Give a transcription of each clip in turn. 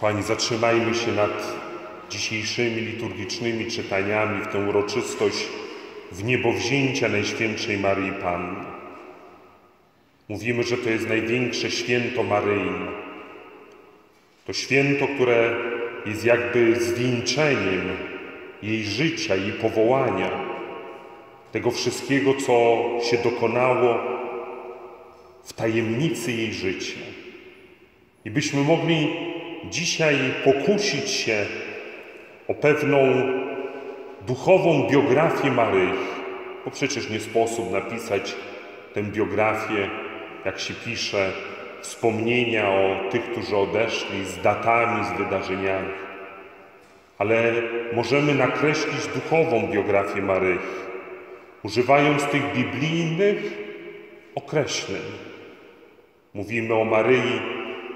Kochani, zatrzymajmy się nad dzisiejszymi liturgicznymi czytaniami w tę uroczystość w niebowzięcia Najświętszej Maryi Panny. Mówimy, że to jest największe święto Maryjne. To święto, które jest jakby zwieńczeniem jej życia, jej powołania, tego wszystkiego, co się dokonało w tajemnicy jej życia. I byśmy mogli dzisiaj pokusić się o pewną duchową biografię Maryi, bo przecież nie sposób napisać tę biografię, jak się pisze, wspomnienia o tych, którzy odeszli, z datami, z wydarzeniami. Ale możemy nakreślić duchową biografię Maryi, używając tych biblijnych określeń. Mówimy o Maryi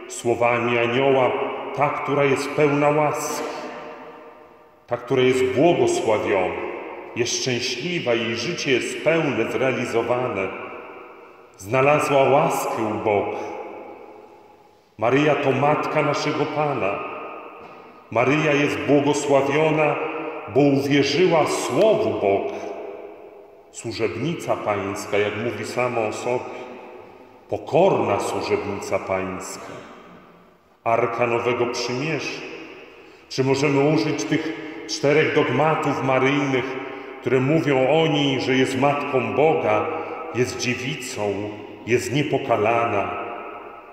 słowami anioła, ta, która jest pełna łaski, ta, która jest błogosławiona, jest szczęśliwa, jej życie jest pełne, zrealizowane. Znalazła łaskę u Boga. Maryja to matka naszego Pana. Maryja jest błogosławiona, bo uwierzyła Słowu Boga. Służebnica Pańska, jak mówi sama o sobie, pokorna służebnica Pańska, Arka Nowego Przymierza. Czy możemy użyć tych czterech dogmatów maryjnych, które mówią o niej, że jest Matką Boga, jest dziewicą, jest niepokalana,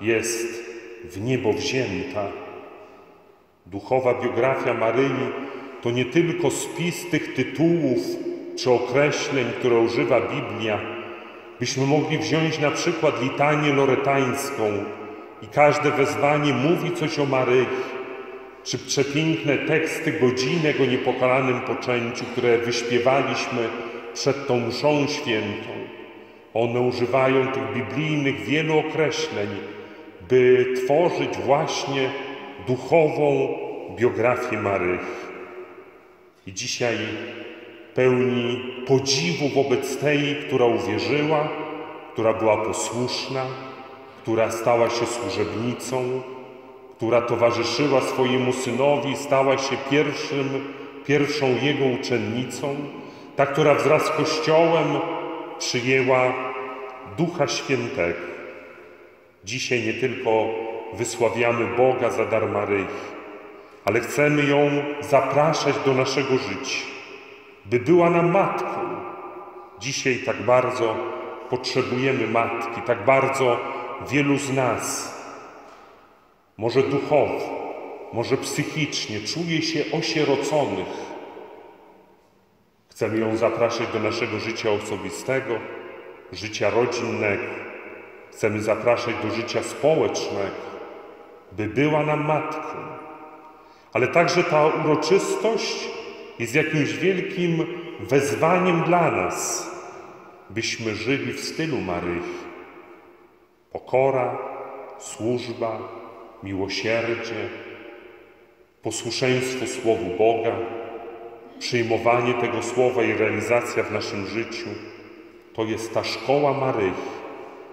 jest w niebo wzięta. Duchowa biografia Maryi to nie tylko spis tych tytułów czy określeń, które używa Biblia. Byśmy mogli wziąć na przykład litanię loretańską i każde wezwanie mówi coś o Maryi czy przepiękne teksty godzinek o niepokalanym poczęciu, które wyśpiewaliśmy przed tą mszą świętą. One używają tych biblijnych wielu określeń, by tworzyć właśnie duchową biografię Maryi. I dzisiaj pełni podziwu wobec tej, która uwierzyła, która była posłuszna, która stała się służebnicą, która towarzyszyła swojemu synowi, stała się pierwszym, pierwszą jego uczennicą, ta, która wraz z Kościołem przyjęła Ducha Świętego. Dzisiaj nie tylko wysławiamy Boga za dar Maryi, ale chcemy ją zapraszać do naszego życia, by była nam matką. Dzisiaj tak bardzo potrzebujemy matki, tak bardzo wielu z nas może duchowo, może psychicznie, czuje się osieroconych. Chcemy ją zapraszać do naszego życia osobistego, życia rodzinnego. Chcemy zapraszać do życia społecznego, by była nam matką. Ale także ta uroczystość jest jakimś wielkim wezwaniem dla nas, byśmy żyli w stylu Maryi. Pokora, służba, miłosierdzie, posłuszeństwo Słowu Boga, przyjmowanie tego Słowa i realizacja w naszym życiu, to jest ta szkoła Maryi,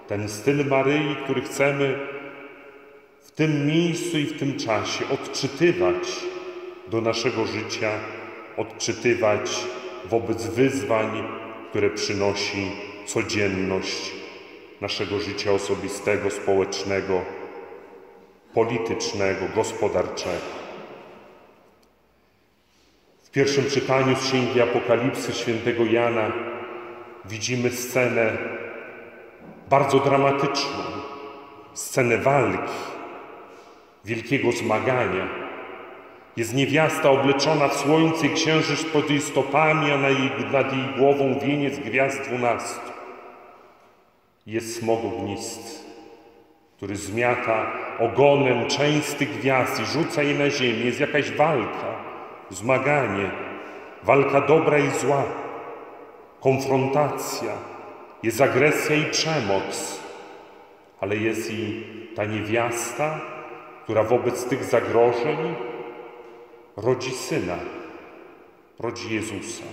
ten styl Maryi, który chcemy w tym miejscu i w tym czasie odczytywać do naszego życia, odczytywać wobec wyzwań, które przynosi codzienność naszego życia osobistego, społecznego, politycznego, gospodarczego. W pierwszym czytaniu z Księgi Apokalipsy świętego Jana widzimy scenę bardzo dramatyczną, scenę walki, wielkiego zmagania. Jest niewiasta obleczona w słońce i księżyc pod jej stopami, a nad jej głową wieniec gwiazd dwunastu. Jest smog ognisty który zmiata ogonem część z tych gwiazd i rzuca je na ziemię. Jest jakaś walka, zmaganie, walka dobra i zła, konfrontacja, jest agresja i przemoc, ale jest i ta niewiasta, która wobec tych zagrożeń rodzi syna, rodzi Jezusa.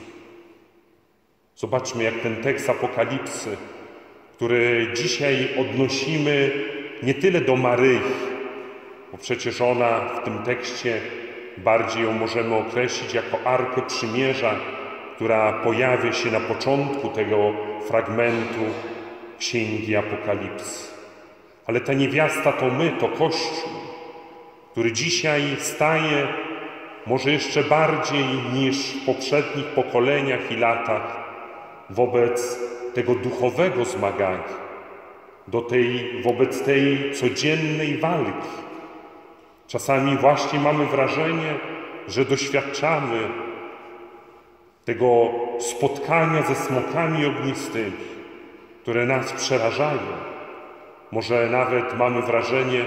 Zobaczmy, jak ten tekst Apokalipsy, który dzisiaj odnosimy nie tyle do Maryi, bo przecież ona w tym tekście bardziej ją możemy określić jako Arkę Przymierza, która pojawia się na początku tego fragmentu Księgi Apokalipsy. Ale ta niewiasta to my, to Kościół, który dzisiaj staje może jeszcze bardziej niż w poprzednich pokoleniach i latach wobec tego duchowego zmagania, do tej, wobec tej codziennej walki. Czasami właśnie mamy wrażenie, że doświadczamy tego spotkania ze smokami ognistymi, które nas przerażają. Może nawet mamy wrażenie,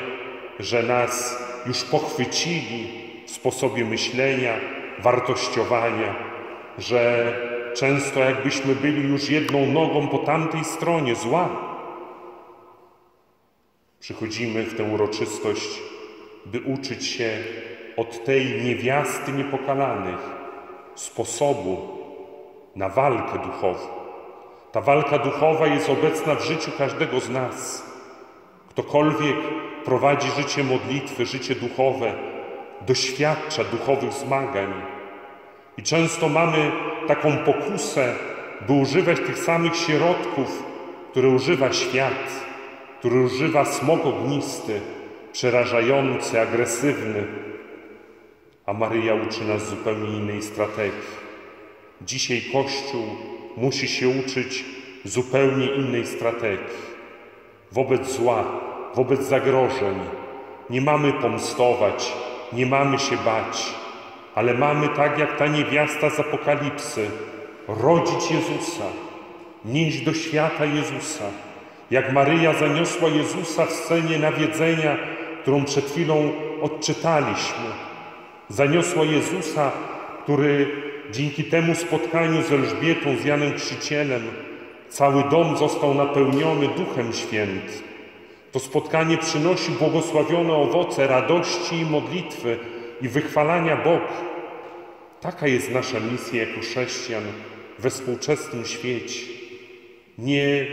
że nas już pochwycili w sposobie myślenia, wartościowania, że często jakbyśmy byli już jedną nogą po tamtej stronie zła. Przychodzimy w tę uroczystość, by uczyć się od tej niewiasty niepokalanych sposobu na walkę duchową. Ta walka duchowa jest obecna w życiu każdego z nas. Ktokolwiek prowadzi życie modlitwy, życie duchowe, doświadcza duchowych zmagań. I często mamy taką pokusę, by używać tych samych środków, które używa świat, który używa smog ognisty, przerażający, agresywny. A Maryja uczy nas zupełnie innej strategii. Dzisiaj Kościół musi się uczyć zupełnie innej strategii. Wobec zła, wobec zagrożeń nie mamy pomstować, nie mamy się bać, ale mamy tak jak ta niewiasta z Apokalipsy rodzić Jezusa, nieść do świata Jezusa. Jak Maryja zaniosła Jezusa w scenie nawiedzenia, którą przed chwilą odczytaliśmy. Zaniosła Jezusa, który dzięki temu spotkaniu z Elżbietą, z Janem Chrzcicielem, cały dom został napełniony Duchem Świętym. To spotkanie przynosi błogosławione owoce radości i modlitwy i wychwalania Boga. Taka jest nasza misja jako chrześcijan we współczesnym świecie. Nie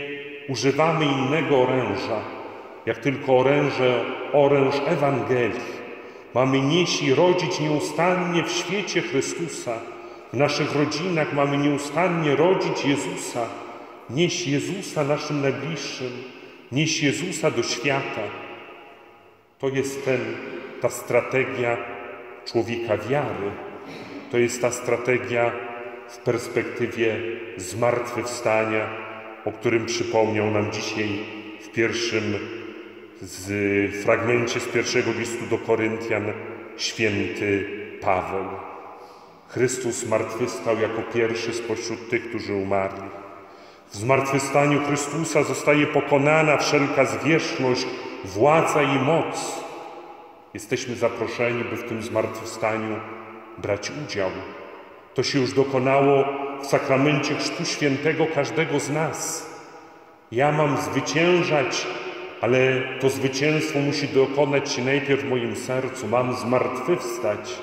używamy innego oręża, jak tylko oręże, oręż Ewangelii. Mamy nieść i rodzić nieustannie w świecie Chrystusa. W naszych rodzinach mamy nieustannie rodzić Jezusa, nieść Jezusa naszym najbliższym, nieść Jezusa do świata. To jest ten, ta strategia człowieka wiary. To jest ta strategia w perspektywie zmartwychwstania, o którym przypomniał nam dzisiaj w pierwszym z fragmencie z pierwszego listu do Koryntian święty Paweł. Chrystus zmartwychwstał jako pierwszy spośród tych, którzy umarli. W zmartwychwstaniu Chrystusa zostaje pokonana wszelka zwierzchność, władza i moc. Jesteśmy zaproszeni, by w tym zmartwychwstaniu brać udział. To się już dokonało w sakramencie Chrztu Świętego każdego z nas. Ja mam zwyciężać, ale to zwycięstwo musi dokonać się najpierw w moim sercu. Mam zmartwychwstać,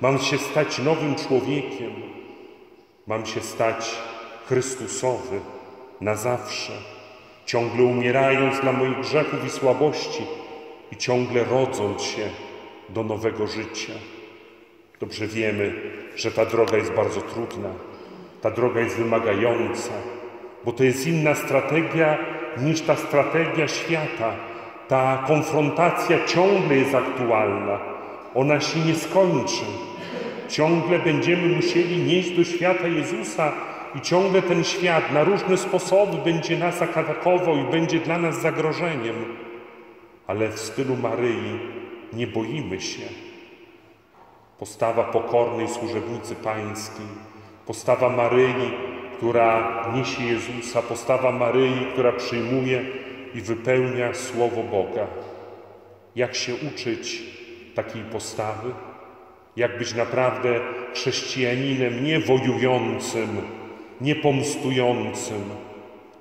mam się stać nowym człowiekiem, mam się stać Chrystusowy na zawsze, ciągle umierając dla moich grzechów i słabości i ciągle rodząc się do nowego życia. Dobrze wiemy, że ta droga jest bardzo trudna, ta droga jest wymagająca, bo to jest inna strategia niż ta strategia świata. Ta konfrontacja ciągle jest aktualna, ona się nie skończy. Ciągle będziemy musieli nieść do świata Jezusa i ciągle ten świat na różne sposoby będzie nas atakował i będzie dla nas zagrożeniem. Ale w stylu Maryi nie boimy się. Postawa pokornej służebnicy pańskiej, postawa Maryi, która niesie Jezusa, postawa Maryi, która przyjmuje i wypełnia Słowo Boga. Jak się uczyć takiej postawy? Jak być naprawdę chrześcijaninem nie wojującym, nie pomstującym,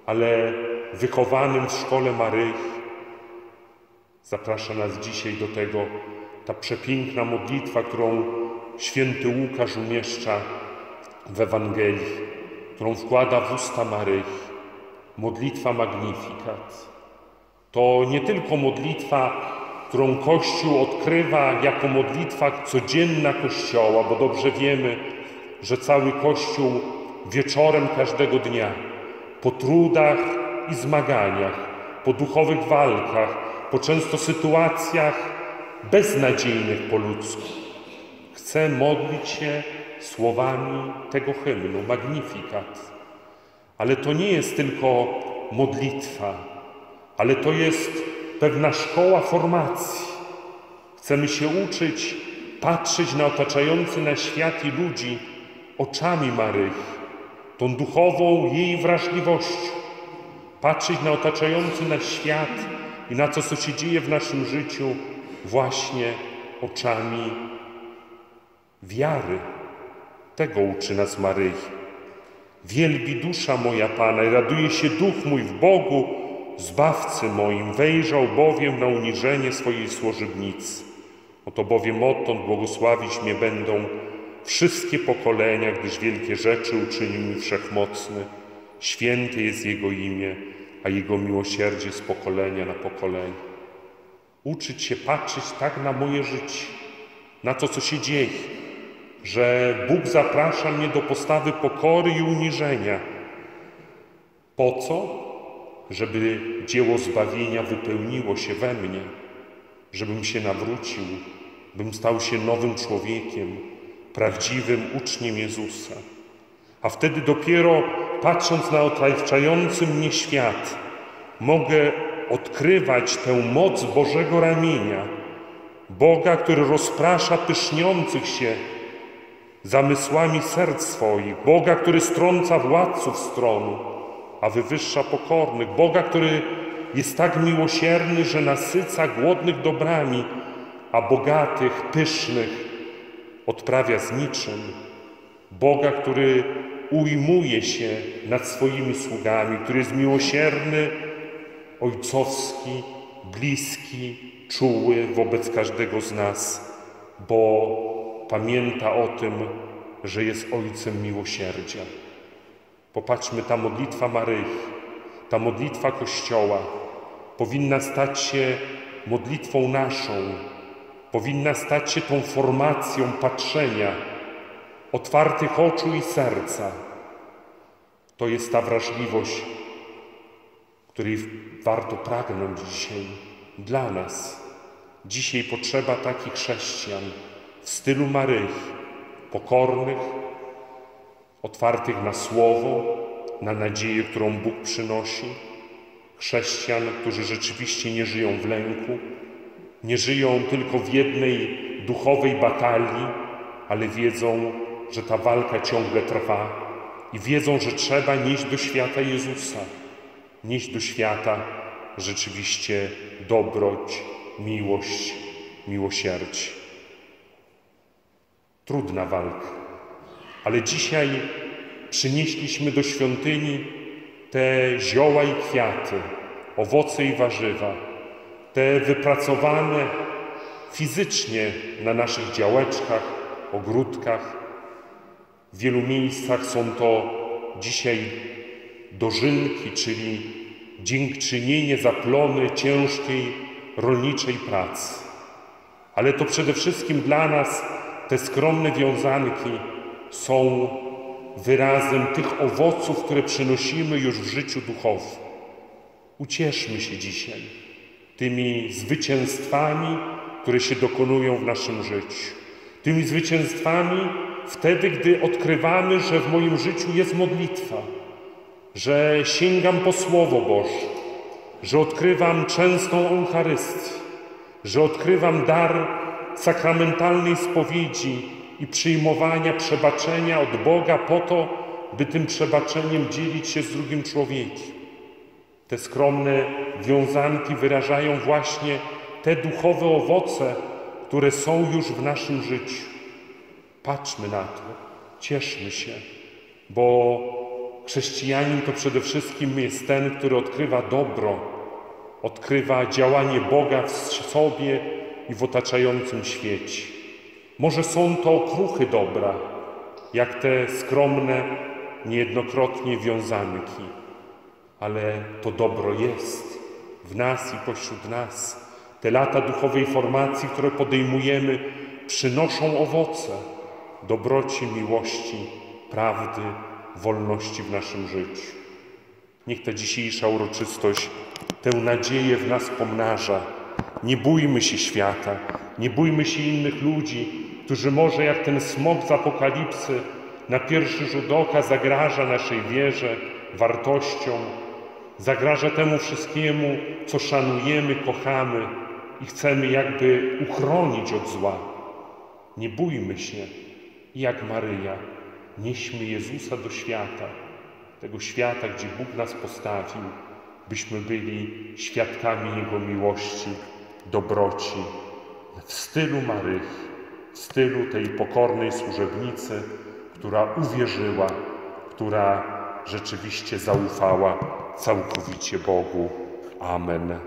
ale wychowanym w szkole Maryi? Zaprasza nas dzisiaj do tego ta przepiękna modlitwa, którą święty Łukasz umieszcza w Ewangelii, którą wkłada w usta Maryi. Modlitwa Magnificat. To nie tylko modlitwa, którą Kościół odkrywa jako modlitwa codzienna Kościoła, bo dobrze wiemy, że cały Kościół wieczorem każdego dnia, po trudach i zmaganiach, po duchowych walkach, po często sytuacjach beznadziejnych po ludzku, chce modlić się słowami tego hymnu, Magnificat. Ale to nie jest tylko modlitwa, ale to jest pewna szkoła formacji. Chcemy się uczyć patrzeć na otaczający nas świat i ludzi oczami Maryi, tą duchową jej wrażliwością. Patrzeć na otaczający nas świat i na to, co się dzieje w naszym życiu, właśnie oczami wiary. Tego uczy nas Maryi. Wielbi dusza moja Pana i raduje się duch mój w Bogu, Zbawcy moim, wejrzał bowiem na uniżenie swojej służebnicy. Oto bowiem odtąd błogosławić mnie będą wszystkie pokolenia, gdyż wielkie rzeczy uczynił mi wszechmocny. Święte jest Jego imię, a Jego miłosierdzie z pokolenia na pokolenie. Uczyć się patrzeć tak na moje życie, na to, co się dzieje, że Bóg zaprasza mnie do postawy pokory i uniżenia. Po co? Żeby dzieło zbawienia wypełniło się we mnie, żebym się nawrócił, bym stał się nowym człowiekiem, prawdziwym uczniem Jezusa. A wtedy dopiero patrząc na otaczający mnie świat, mogę odkrywać tę moc Bożego ramienia, Boga, który rozprasza pyszniących się zamysłami serc swoich, Boga, który strąca władców stronu, a wywyższa pokornych, Boga, który jest tak miłosierny, że nasyca głodnych dobrami, a bogatych, pysznych odprawia z niczym. Boga, który ujmuje się nad swoimi sługami, który jest miłosierny, ojcowski, bliski, czuły wobec każdego z nas, bo pamięta o tym, że jest Ojcem miłosierdzia. Popatrzmy, ta modlitwa Maryi, ta modlitwa Kościoła powinna stać się modlitwą naszą, powinna stać się tą formacją patrzenia, otwartych oczu i serca. To jest ta wrażliwość, której warto pragnąć dzisiaj dla nas. Dzisiaj potrzeba takich chrześcijan w stylu Maryi, pokornych, otwartych na słowo, na nadzieję, którą Bóg przynosi. Chrześcijan, którzy rzeczywiście nie żyją w lęku, nie żyją tylko w jednej duchowej batalii, ale wiedzą, że ta walka ciągle trwa i wiedzą, że trzeba nieść do świata Jezusa, nieść do świata rzeczywiście dobroć, miłość, miłosierdzie. Trudna walka, ale dzisiaj przynieśliśmy do świątyni te zioła i kwiaty, owoce i warzywa, te wypracowane fizycznie na naszych działeczkach, ogródkach. W wielu miejscach są to dzisiaj dożynki, czyli dziękczynienie za plony ciężkiej rolniczej pracy. Ale to przede wszystkim dla nas te skromne wiązanki są wyrazem tych owoców, które przynosimy już w życiu duchowym. Ucieszmy się dzisiaj tymi zwycięstwami, które się dokonują w naszym życiu. Tymi zwycięstwami wtedy, gdy odkrywamy, że w moim życiu jest modlitwa, że sięgam po Słowo Boże, że odkrywam częstą Eucharystię, że odkrywam dar sakramentalnej spowiedzi i przyjmowania przebaczenia od Boga po to, by tym przebaczeniem dzielić się z drugim człowiekiem. Te skromne wiązanki wyrażają właśnie te duchowe owoce, które są już w naszym życiu. Patrzmy na to, cieszmy się, bo chrześcijanin to przede wszystkim jest ten, który odkrywa dobro, odkrywa działanie Boga w sobie i w otaczającym świecie. Może są to okruchy dobra, jak te skromne, niejednokrotnie wiązanki, ale to dobro jest w nas i pośród nas te lata duchowej formacji, które podejmujemy, przynoszą owoce dobroci, miłości, prawdy, wolności w naszym życiu. Niech ta dzisiejsza uroczystość tę nadzieję w nas pomnaża. Nie bójmy się świata, nie bójmy się innych ludzi, którzy może jak ten smok z apokalipsy na pierwszy rzut oka zagraża naszej wierze, wartościom, zagraża temu wszystkiemu, co szanujemy, kochamy i chcemy jakby uchronić od zła. Nie bójmy się i jak Maryja, nieśmy Jezusa do świata, tego świata, gdzie Bóg nas postawił, byśmy byli świadkami Jego miłości, dobroci, w stylu Maryi, w stylu tej pokornej służebnicy, która uwierzyła, która rzeczywiście zaufała całkowicie Bogu. Amen.